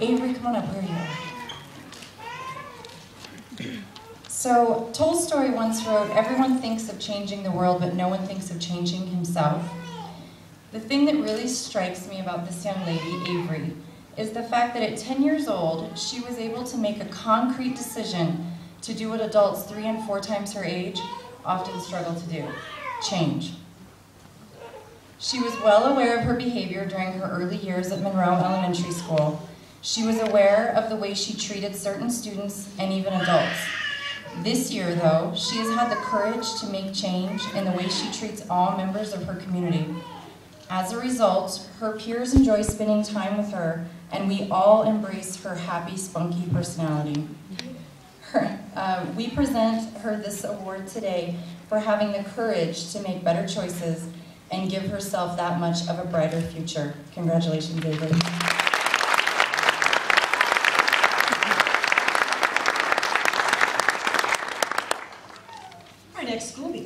Avery, come on up, where are you? So, Tolstoy once wrote, Everyone thinks of changing the world, but no one thinks of changing himself. The thing that really strikes me about this young lady, Avery, is the fact that at 10 years old, she was able to make a concrete decision to do what adults three and four times her age often struggle to do, change. She was well aware of her behavior during her early years at Monroe Elementary School. She was aware of the way she treated certain students and even adults. This year, though, she has had the courage to make change in the way she treats all members of her community. As a result, her peers enjoy spending time with her, and we all embrace her happy, spunky personality. Her, uh, we present her this award today for having the courage to make better choices and give herself that much of a brighter future. Congratulations, Avery. Next school be